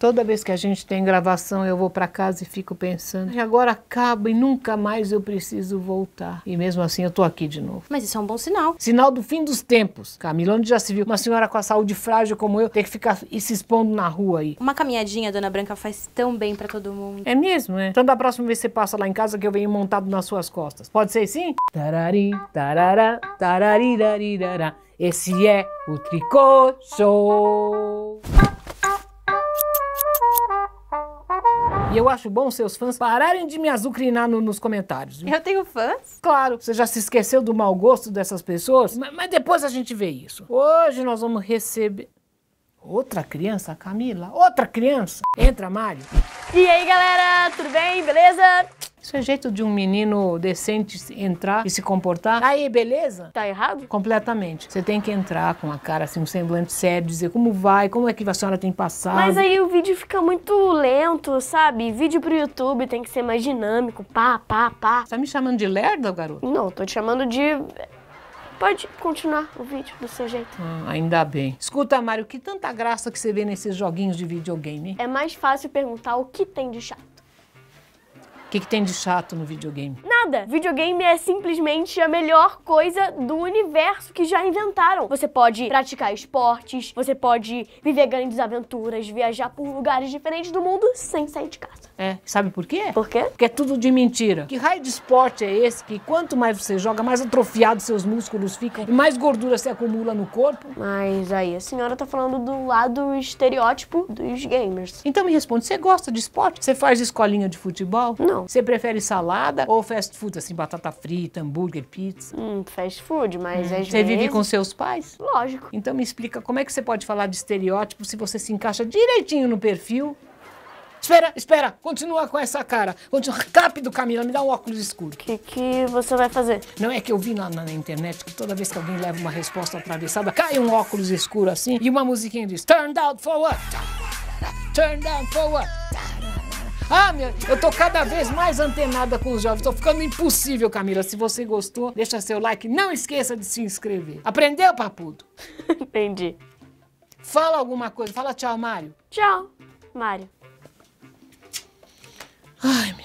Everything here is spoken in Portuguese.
Toda vez que a gente tem gravação, eu vou para casa e fico pensando, e agora acaba e nunca mais eu preciso voltar. E mesmo assim eu tô aqui de novo. Mas isso é um bom sinal. Sinal do fim dos tempos. Camila, onde já se viu uma senhora com a saúde frágil como eu ter que ficar e se expondo na rua aí? Uma caminhadinha, Dona Branca, faz tão bem pra todo mundo. É mesmo, é? Então da próxima vez você passa lá em casa que eu venho montado nas suas costas. Pode ser sim? Tarari, tarará, tararirarirará. Esse é o Tricô Show. E eu acho bom seus fãs pararem de me azucrinar no- nos comentários. viu? Eu tenho fãs? Claro, você já se esqueceu do mau gosto dessas pessoas? Ma- Mas, depois a gente vê isso. Hoje nós vamos receber. Outra criança, Camila? Outra criança? Entra, Mário. E aí, galera, tudo bem? Beleza? Isso é jeito de um menino decente entrar e se comportar. Aí, beleza? Tá errado? Completamente. Você tem que entrar com a cara assim, um semblante sério, dizer como vai, como é que a senhora tem passado. Mas aí o vídeo fica muito lento, sabe? Vídeo pro YouTube tem que ser mais dinâmico, pá, pá, pá. Tá me chamando de lerda, garoto? Não, tô te chamando de. Pode continuar o vídeo do seu jeito. Ah, ainda bem. Escuta, Mário, que tanta graça que você vê nesses joguinhos de videogame? É mais fácil perguntar o que tem de chato. Que, que tem de chato no videogame? Nada! Videogame é simplesmente a melhor coisa do universo que já inventaram. Você pode praticar esportes, você pode viver grandes aventuras, viajar por lugares diferentes do mundo sem sair de casa. É, sabe por quê? Por quê? Porque é tudo de mentira. Que raio de esporte é esse que quanto mais você joga, mais atrofiados seus músculos ficam e mais gordura se acumula no corpo? Mas aí a senhora tá falando do lado estereótipo dos gamers. Então me responde, você gosta de esporte? Você faz escolinha de futebol? Não. Você prefere salada ou fast food, assim, batata frita, hambúrguer, pizza? Hum, fast food, mas às Você vezes... vive com seus pais? Lógico. Então me explica como é que você pode falar de estereótipo se você se encaixa direitinho no perfil? Espera, espera, continua com essa cara. Continua rápido, Camila, me dá um óculos escuro. O que, que você vai fazer? Não é que eu vi na, na- na internet que toda vez que alguém leva uma resposta atravessada, cai um óculos escuro assim e uma musiquinha diz Turn down for what? Turn down for what? Ah, meu, eu tô cada vez mais antenada com os jovens. Tô ficando impossível, Camila. Se você gostou, deixa seu like. Não esqueça de se inscrever. Aprendeu, papudo? Entendi. Fala alguma coisa. Fala tchau, Mário. Tchau, Mário. Ai, meu.